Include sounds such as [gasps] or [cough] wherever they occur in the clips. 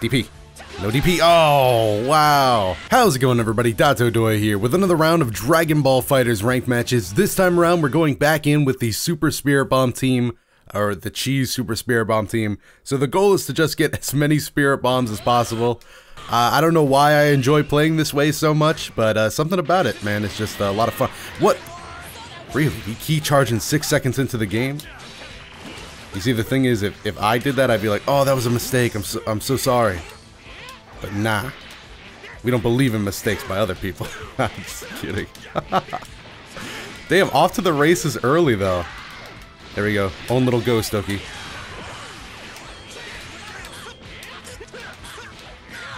DP. No DP. Oh, wow. How's it going, everybody? DotoDoya here with another round of Dragon Ball FighterZ ranked matches. This time around, we're going back in with the Super Spirit Bomb team, or the Cheese Super Spirit Bomb team. So the goal is to just get as many Spirit Bombs as possible. Uh, I don't know why I enjoy playing this way so much, but uh, something about it, man. It's just a lot of fun. What? Really? He ki charging six seconds into the game? You see, the thing is, if, if I did that, I'd be like, oh, that was a mistake. I'm so, I'm so sorry. But nah. We don't believe in mistakes by other people. [laughs] I'm just kidding. [laughs] Damn, off to the races early, though. There we go. Own little ghost, Oki.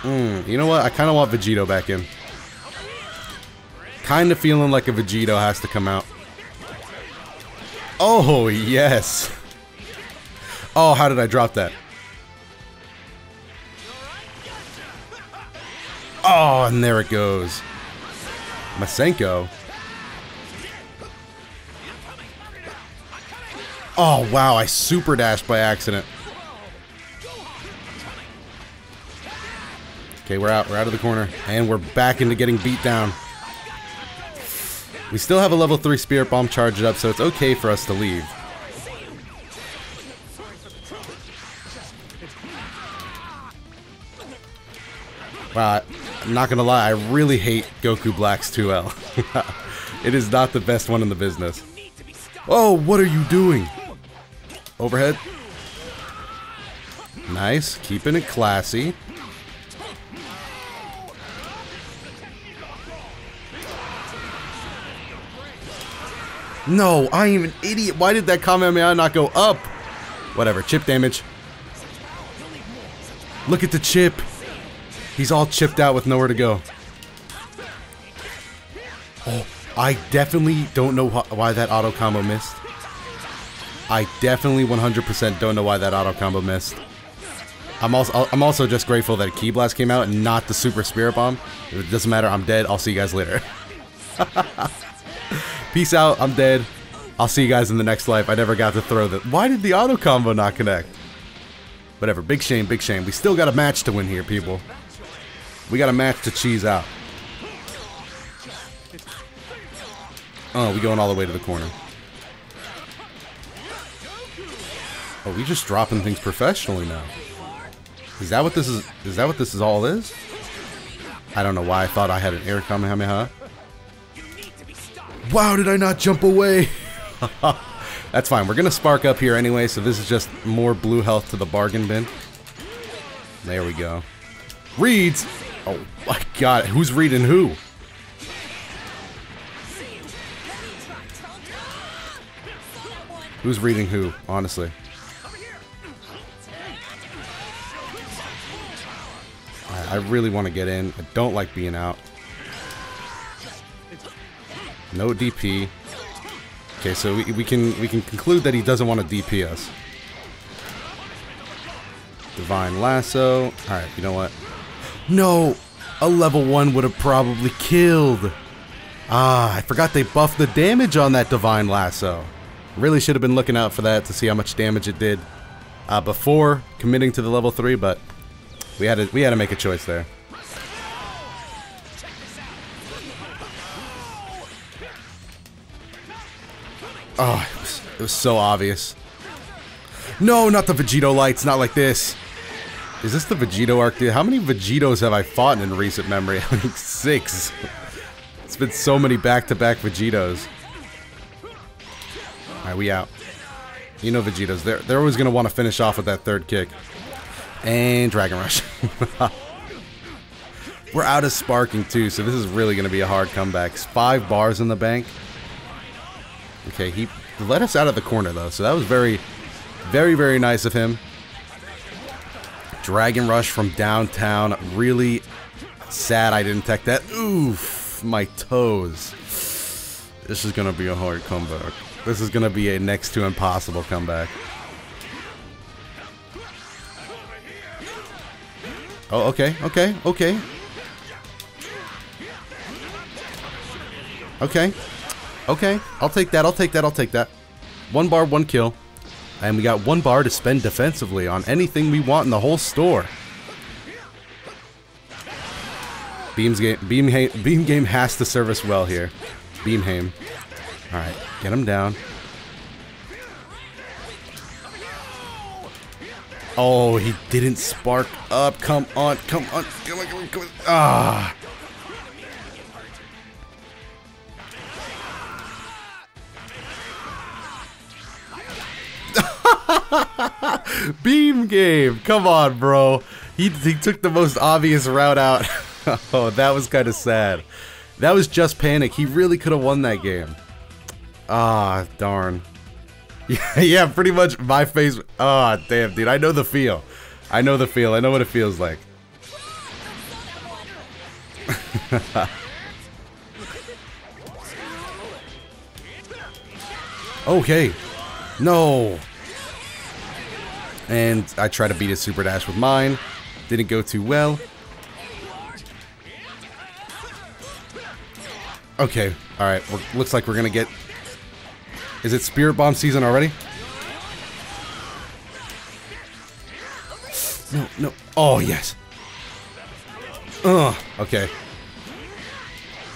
Hmm, you know what? I kind of want Vegito back in. Kind of feeling like a Vegito has to come out. Oh, yes. Oh, how did I drop that? Oh, and there it goes. Masenko. Oh, wow, I super dashed by accident. Okay, we're out. We're out of the corner. And we're back into getting beat down. We still have a level 3 Spirit Bomb charged up, so it's okay for us to leave. Wow, I'm not gonna lie, I really hate Goku Black's 2L. [laughs] it is not the best one in the business. Oh, what are you doing? Overhead. Nice, keeping it classy. No, I am an idiot. Why did that Kamehameha not go up? Whatever, chip damage. Look at the chip. He's all chipped out with nowhere to go. Oh, I definitely don't know wh why that auto combo missed. I definitely 100% don't know why that auto combo missed. I'm also I'm also just grateful that Ki Blast came out and not the Super Spirit Bomb. It doesn't matter. I'm dead. I'll see you guys later. [laughs] Peace out. I'm dead. I'll see you guys in the next life. I never got to throw that. Why did the auto combo not connect? Whatever. Big shame. Big shame. We still got a match to win here, people. We got a match to cheese out. Oh, we going all the way to the corner. Oh, we just dropping things professionally now. Is that what this is? Is that what this is all is? I don't know why I thought I had an air Kamehameha. Wow, did I not jump away? [laughs] That's fine. We're going to spark up here anyway, so this is just more blue health to the bargain bin. There we go. Reads! Oh my god, who's reading who? Who's reading who, honestly? I really want to get in. I don't like being out. No DP. Okay, so we, we can we can conclude that he doesn't want to DP us. Divine Lasso. Alright, you know what? No! A level 1 would have probably killed. Ah, I forgot they buffed the damage on that Divine Lasso. Really should have been looking out for that to see how much damage it did uh, before committing to the level 3, but we had to, we had to make a choice there. Oh, it was, it was so obvious. No, not the Vegito lights, not like this. Is this the Vegito arc? How many Vegitos have I fought in recent memory? [laughs] I think six. It's been so many back-to-back -back Vegitos. Alright, we out. You know Vegitos. They're, they're always going to want to finish off with that third kick. And Dragon Rush. [laughs] We're out of sparking too, so this is really going to be a hard comeback. Five bars in the bank. Okay, he let us out of the corner though, so that was very, very, very nice of him. Dragon Rush from downtown. Really sad I didn't tech that. Oof, my toes. This is going to be a hard comeback. This is going to be a next to impossible comeback. Oh, okay, okay, okay. Okay. Okay, I'll take that, I'll take that, I'll take that. One bar, one kill and we got one bar to spend defensively on anything we want in the whole store. Beam's game, Beam, Beam game has to service well here. Beam Beamhaim. Alright, get him down. Oh, he didn't spark up. Come on, come on, come on, come on. Come on. Ah. [laughs] Beam game. Come on, bro. He, he took the most obvious route out. [laughs] oh, that was kind of sad. That was just panic. He really could have won that game. Ah, darn. Yeah, [laughs] yeah, pretty much my face. Ah, oh, damn, dude. I know the feel. I know the feel. I know what it feels like. okay. No. And I try to beat a super dash with mine. Didn't go too well. Okay, alright. Looks like we're gonna get... Is it Spirit Bomb season already? No, no. Oh, yes. Ugh. Okay.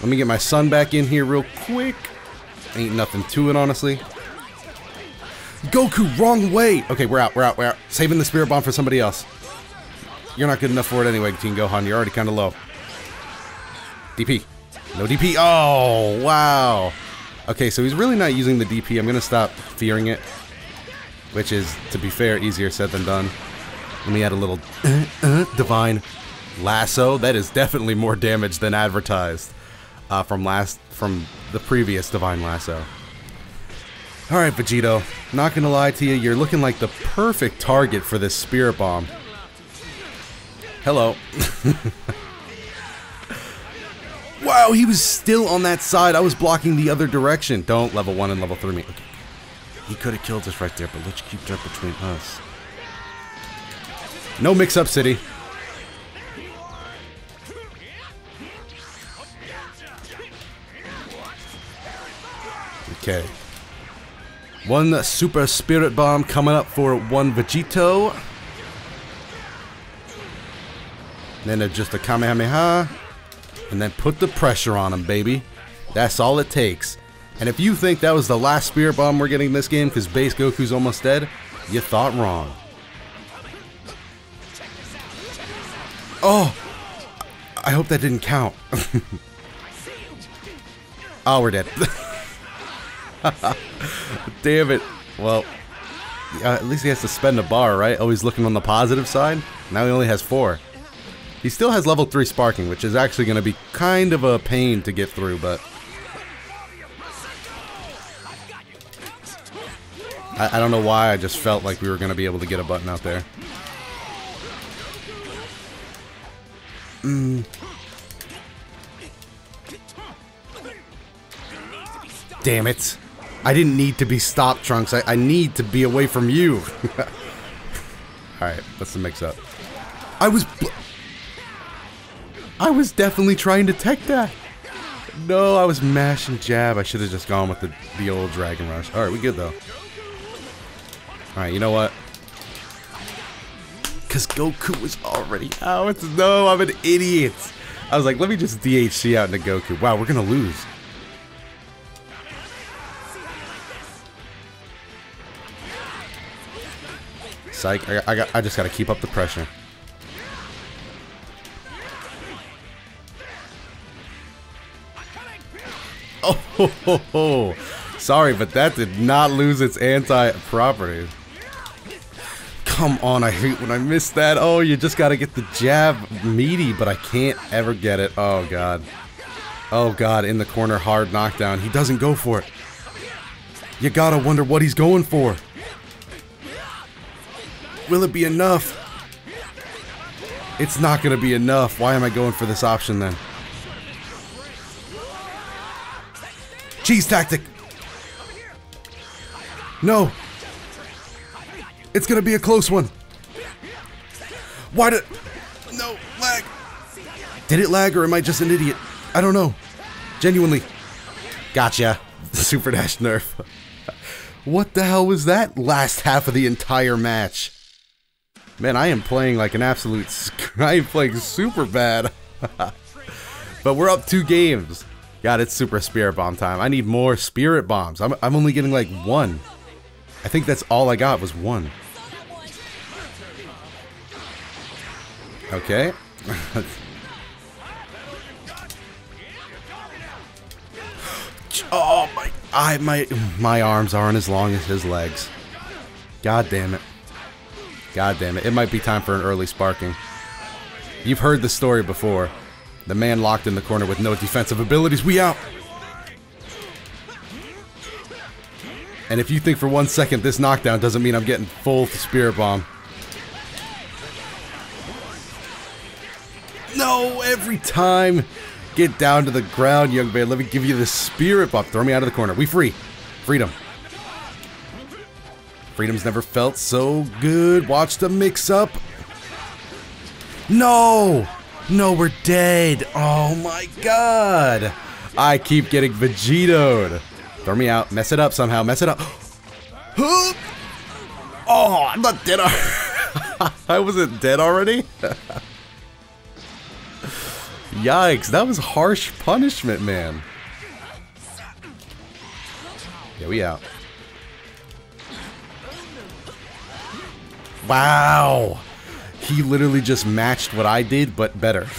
Let me get my son back in here real quick. Ain't nothing to it, honestly. Goku, wrong way! Okay, we're out, we're out, we're out. Saving the Spirit Bomb for somebody else. You're not good enough for it anyway, Teen Gohan. You're already kind of low. DP. No DP. Oh, wow. Okay, so he's really not using the DP. I'm going to stop fearing it. Which is, to be fair, easier said than done. Let me add a little uh, [clears throat] uh, Divine Lasso. That is definitely more damage than advertised uh, from last from the previous Divine Lasso. Alright, Vegito. Not gonna lie to you, you're looking like the perfect target for this Spirit Bomb. Hello. [laughs] wow, he was still on that side. I was blocking the other direction. Don't level 1 and level 3 me. Okay. He could have killed us right there, but let's keep that between us. No mix-up, City. Okay. One Super Spirit Bomb coming up for one Vegito. Then just a Kamehameha. And then put the pressure on him, baby. That's all it takes. And if you think that was the last Spirit Bomb we're getting in this game because base Goku's almost dead, you thought wrong. Oh! I hope that didn't count. oh, [laughs] we're dead. [laughs] [laughs] Damn it. Well, at least he has to spend a bar, right? Always looking on the positive side. Now he only has four. He still has level 3 sparking, which is actually going to be kind of a pain to get through, but... I, I don't know why, I just felt like we were going to be able to get a button out there. Mm. Damn it. I didn't need to be stopped, Trunks. I, I need to be away from you. [laughs] Alright, that's the mix up. I was... I was definitely trying to tech that. No, I was mashing jab. I should have just gone with the, the old Dragon Rush. Alright, we good though. Alright, you know what? Because Goku was already oh, out. No, I'm an idiot. I was like, let me just DHC out into Goku. Wow, we're going to lose. Psych. I, I, got, I just got to keep up the pressure. [laughs] Oh, ho, ho, ho. sorry, but that did not lose its anti-properties. Come on, I hate when I miss that. Oh, you just got to get the jab meaty, but I can't ever get it. Oh, God. Oh, God, in the corner, hard knockdown. He doesn't go for it. You gotta wonder what he's going for. Will it be enough? It's not going to be enough. Why am I going for this option then? Cheese tactic. No. It's going to be a close one. Why did... No, lag. Did it lag or am I just an idiot? I don't know. Genuinely. Gotcha. [laughs] Super Dash nerf. [laughs] what the hell was that last half of the entire match? Man, I am playing like an absolute... [laughs] I am playing super bad. [laughs] but we're up two games. God, it's super spirit bomb time. I need more spirit bombs. I'm, I'm only getting like one. I think that's all I got was one. Okay. [laughs] oh my I my my arms aren't as long as his legs. God damn it. God damn it. It might be time for an early sparking. You've heard the story before. The man locked in the corner with no defensive abilities. We out. And if you think for one second this knockdown doesn't mean I'm getting full Spirit Bomb. No, every time. Get down to the ground, young man. Let me give you the Spirit Bomb. Throw me out of the corner. We free. Freedom. Freedom's never felt so good. Watch the mix up. No! No, we're dead. Oh my god. I keep getting Vegitoed. Throw me out. Mess it up somehow. Mess it up. [gasps] oh, I'm not dead. [laughs] I wasn't dead already? [laughs] Yikes, that was harsh punishment, man. Yeah, we out. Wow. He literally just matched what I did, but better. [laughs]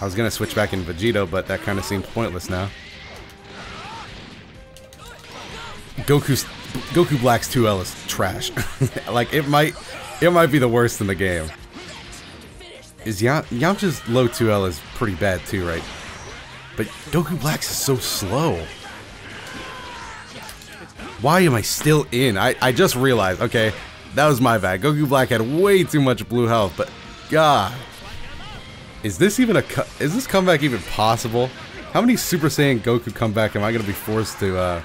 I was gonna switch back in Vegito, but that kind of seems pointless now. Goku's Goku Black's 2L is trash. [laughs] like it might it might be the worst in the game. Is Yam Yamcha's low 2L is pretty bad too, right? But Goku Black's is so slow. Why am I still in? I, I just realized, okay, that was my bad. Goku Black had way too much blue health, but God, is this even a is this comeback even possible? How many Super Saiyan Goku comeback am I gonna be forced to uh,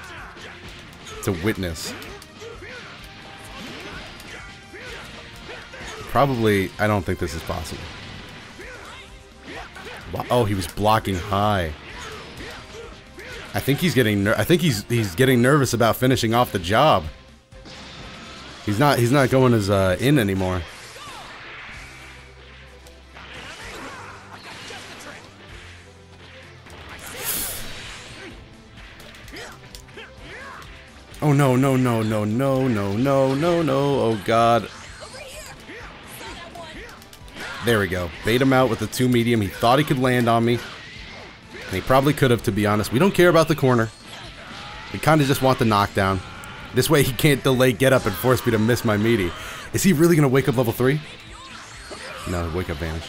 to witness? Probably, I don't think this is possible. Oh, he was blocking high. I think he's getting I think he's he's getting nervous about finishing off the job. He's not he's not going as uh, in anymore. Oh no, no, no, no, no, no, no, no, no, oh god. There we go. Bait him out with the two medium. He thought he could land on me. And he probably could have, to be honest. We don't care about the corner. We kind of just want the knockdown. This way he can't delay get up and force me to miss my meaty. Is he really going to wake up level 3? No, wake up vanish.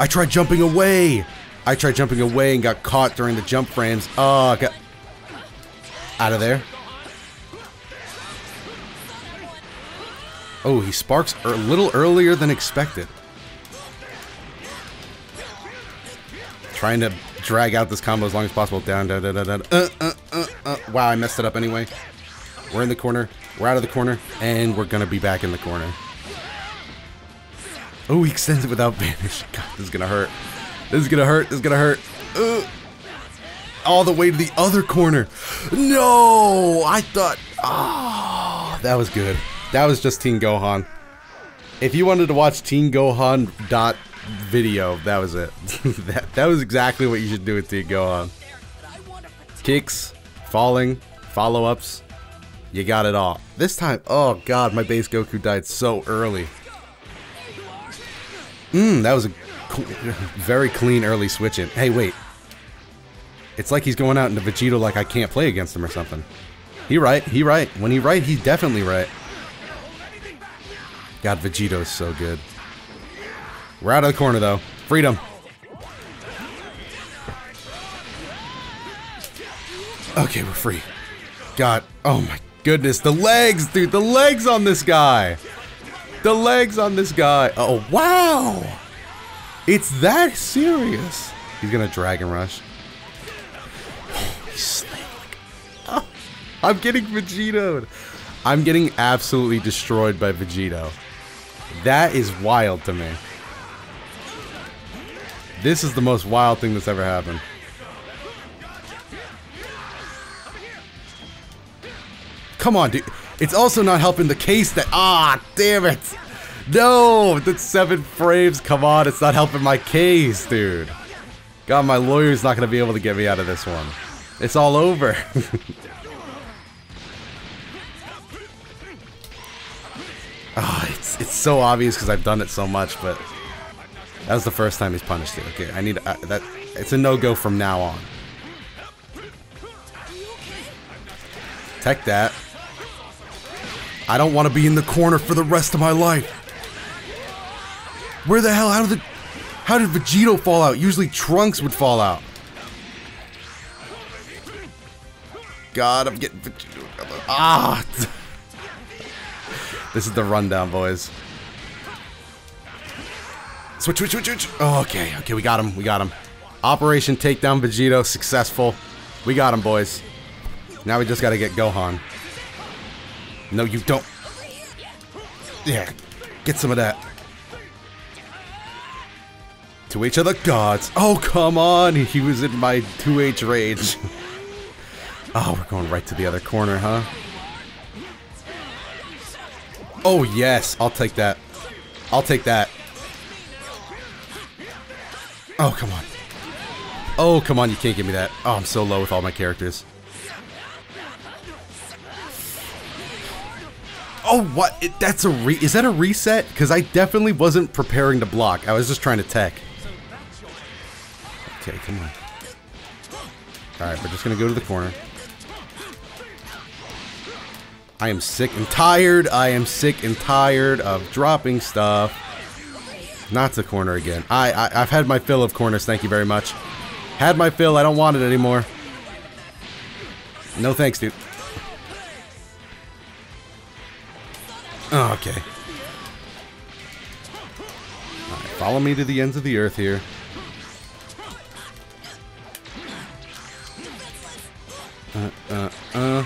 I tried jumping away! I tried jumping away and got caught during the jump frames. Oh, got... Out of there. Oh, he sparks a little earlier than expected. Trying to drag out this combo as long as possible. Down, down, down, down, down. Uh, uh, uh, uh. Wow, I messed it up anyway. We're in the corner. We're out of the corner. And we're going to be back in the corner. Oh, he extends it without [laughs] vanish. God, this is going to hurt. This is going to hurt. This is going to hurt. Uh, all the way to the other corner. No! I thought... Oh, that was good. That was just Teen Gohan. If you wanted to watch Teen Gohan dot video, that was it. [laughs] that, that was exactly what you should do with the Gohan. Kicks, falling, follow-ups, you got it all. This time, oh god, my base Goku died so early. Mmm, that was a [laughs] very clean early switch in. Hey, wait. It's like he's going out into Vegito like I can't play against him or something. He right, he right. When he right, he's definitely right. God, Vegito is so good. We're out of the corner, though. Freedom. Okay, we're free. God, oh my goodness. The legs, dude. The legs on this guy. The legs on this guy. Oh, wow. It's that serious. He's gonna Dragon Rush. [sighs] oh, I'm getting Vegitoed. I'm getting absolutely destroyed by Vegito. That is wild to me. This is the most wild thing that's ever happened. Come on, dude. It's also not helping the case that... Ah, damn it. No, that's seven frames. Come on, it's not helping my case, dude. God, my lawyer's not gonna be able to get me out of this one. It's all over. oh, [laughs] it's it's so obvious because I've done it so much, but that was the first time he's punished it. Okay, I need uh, that. It's a no go from now on. Tech that. I don't want to be in the corner for the rest of my life. Where the hell? How did the, how did Vegito fall out? Usually Trunks would fall out. God, I'm getting Vegito. Ah! [laughs] this is the rundown, boys. Switch, switch, switch, switch. Oh, okay, okay, we got him, we got him. Operation Takedown Vegito, successful. We got him, boys. Now we just gotta get Gohan. No, you don't. Yeah, get some of that. To each of the gods. Oh, come on. He was in my 2H rage. [laughs] oh, we're going right to the other corner, huh? Oh, yes. I'll take that. I'll take that. Oh, come on. Oh, come on. You can't give me that. Oh, I'm so low with all my characters. Oh, what? It, that's a re- Is that a reset? Because I definitely wasn't preparing to block. I was just trying to tech. Okay, come on. Alright, we're just gonna go to the corner. I am sick and tired. I am sick and tired of dropping stuff. Not the corner again. I, I I've had my fill of corners. Thank you very much. Had my fill. I don't want it anymore. No thanks, dude. Oh, okay. Right, follow me to the ends of the earth here. Uh, uh, uh,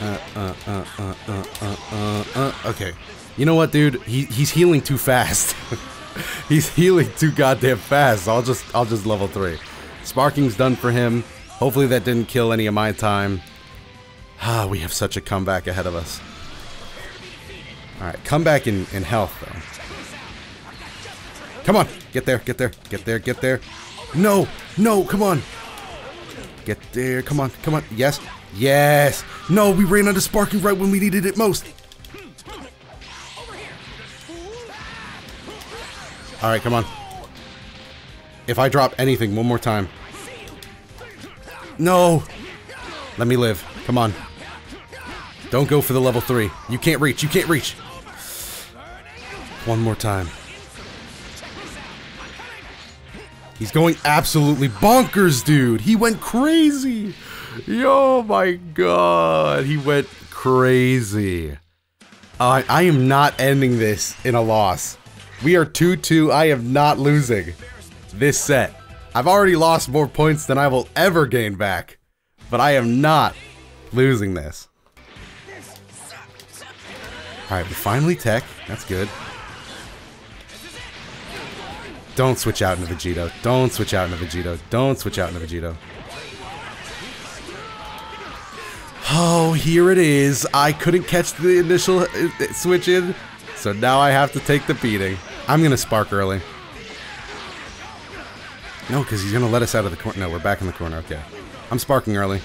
uh, uh, uh, uh, uh, uh, uh, okay. You know what, dude? He, he's healing too fast. [laughs] he's healing too goddamn fast. I'll just, I'll just level three. Sparking's done for him. Hopefully that didn't kill any of my time. Ah, we have such a comeback ahead of us. Alright, come back in, in health, though. Come on! Get there, get there, get there, get there. No! No, come on! Get there, come on, come on. Yes, yes! No, we ran out of sparking right when we needed it most! Alright, come on. If I drop anything one more time. No! Let me live. Come on. Don't go for the level 3. You can't reach, you can't reach! One more time. He's going absolutely bonkers, dude. He went crazy. Oh my god. He went crazy. Uh, I am not ending this in a loss. We are 2-2. I am not losing this set. I've already lost more points than I will ever gain back. But I am not losing this. Alright, we finally tech. That's good. Don't switch out into Vegito. Don't switch out into Vegito. Don't switch out into Vegito. Oh, here it is. I couldn't catch the initial uh, switch in, so now I have to take the beating. I'm gonna spark early. No, because he's gonna let us out of the corner. No, we're back in the corner. Okay. I'm sparking early.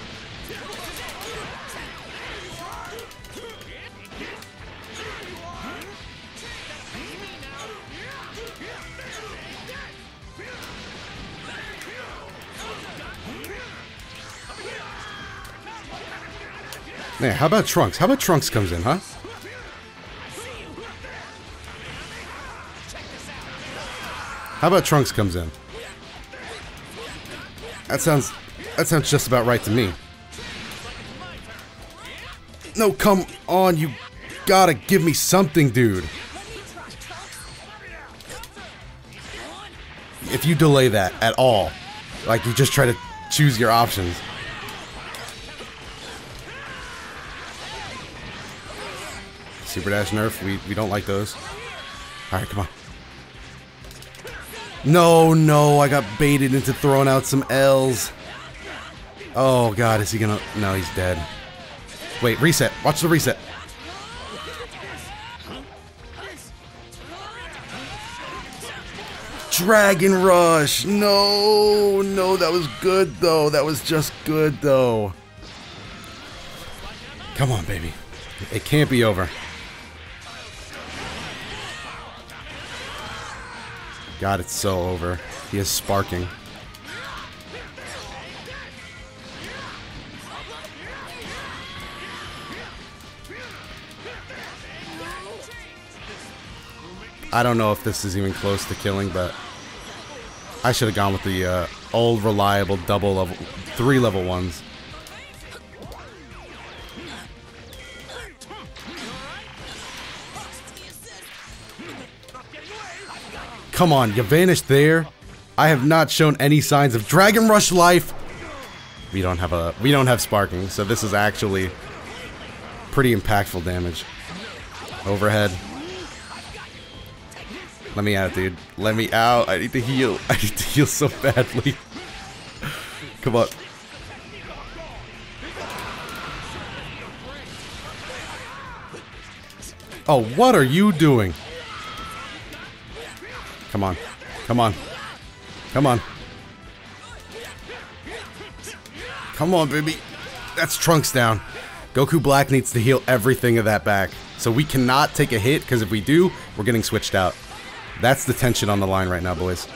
Yeah, how about Trunks? How about Trunks comes in, huh? How about Trunks comes in? That sounds... That sounds just about right to me. No, come on, you gotta give me something, dude. If you delay that at all, like you just try to choose your options. Super Dash Nerf, we, we don't like those. Alright, come on. No, no, I got baited into throwing out some L's. Oh god, is he gonna... No, he's dead. Wait, reset. Watch the reset. Dragon Rush! No, no, that was good though. That was just good though. Come on, baby. It can't be over. God, it's so over. He is sparking. I don't know if this is even close to killing, but I should have gone with the uh, old reliable double level, three level ones. Come on, you vanished there. I have not shown any signs of Dragon Rush life. We don't have a we don't have sparking, so this is actually pretty impactful damage. Overhead. Let me out, dude. Let me out. I need to heal. [laughs] I need to heal so badly. [laughs] Come on. Oh, what are you doing? Come on. Come on. Come on. Come on, baby. That's Trunks down. Goku Black needs to heal everything of that back. So we cannot take a hit, because if we do, we're getting switched out. That's the tension on the line right now, boys.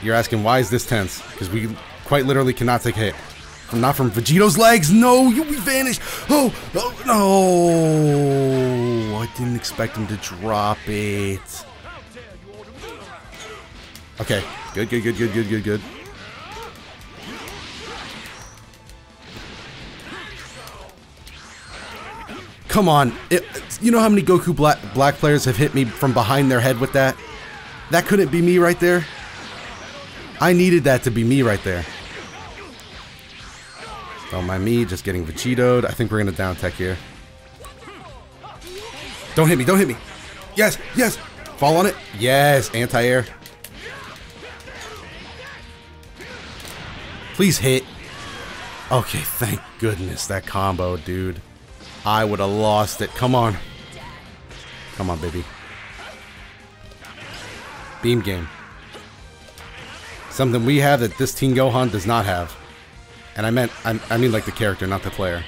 You're asking, why is this tense? Because we quite literally cannot take a hit. Not from Vegito's legs! No! You vanished! Oh! Oh, no! I didn't expect him to drop it. Okay. Good, good, good, good, good, good, good. Come on. It, you know how many Goku black, black players have hit me from behind their head with that? That couldn't be me right there. I needed that to be me right there. Don't mind me, just getting Vegitoed. I think we're gonna down tech here. Don't hit me, don't hit me. Yes, yes. Fall on it. Yes, anti-air. Please hit. Okay, thank goodness that combo, dude. I would have lost it. Come on. Come on, baby. Beam game. Something we have that this Teen Gohan does not have. And I meant, I, I mean like the character, not the player.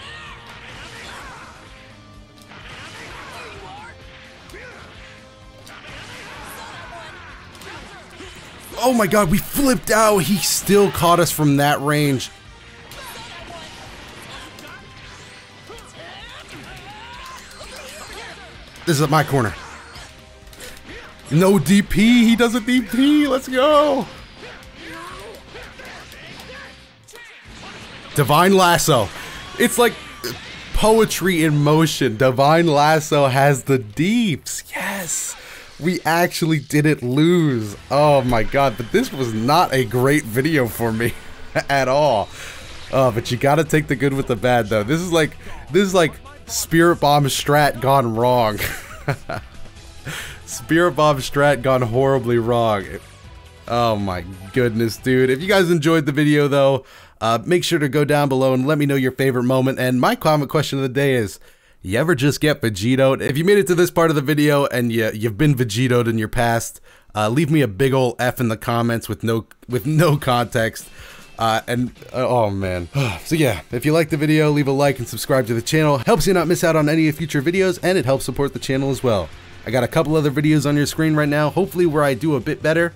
Oh my god, we flipped out. He still caught us from that range. This is at my corner. No DP. He does a DP. Let's go. Divine Lasso. It's like poetry in motion. Divine Lasso has the deeps. We actually didn't lose. Oh my god, but this was not a great video for me [laughs] at all. Oh, but you gotta take the good with the bad though. This is like this is like Spirit Bomb Strat gone wrong. [laughs] Spirit Bomb Strat gone horribly wrong. Oh my goodness, dude. If you guys enjoyed the video though, uh, make sure to go down below and let me know your favorite moment. And my comment question of the day is, you ever just get Vegitoed? If you made it to this part of the video and you, you've been Vegitoed in your past, uh, leave me a big ol' F in the comments with no with no context. Uh, and uh, oh man. [sighs] so yeah, if you like the video, leave a like and subscribe to the channel. Helps you not miss out on any of future videos and it helps support the channel as well. I got a couple other videos on your screen right now, hopefully where I do a bit better.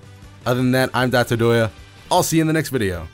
Other than that, I'm DotoDoya. I'll see you in the next video.